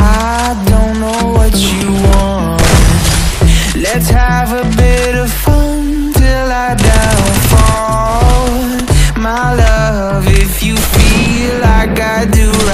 I don't feel like I do